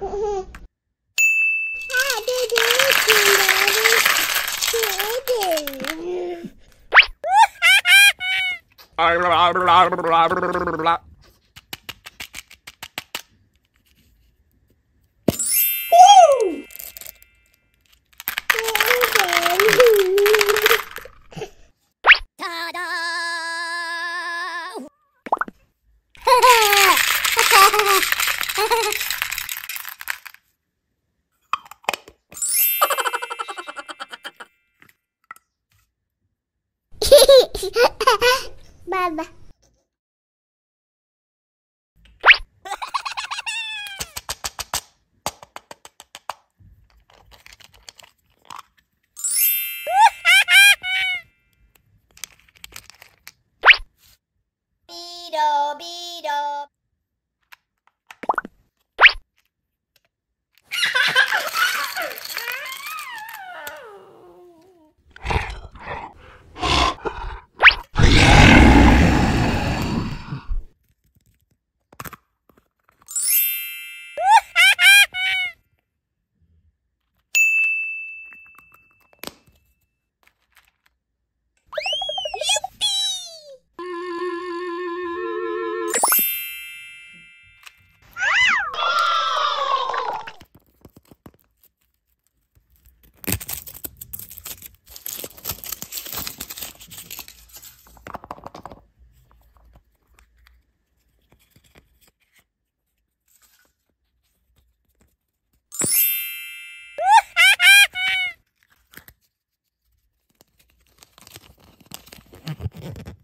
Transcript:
Ha ha ha! ババ。ビロビロ Yeah.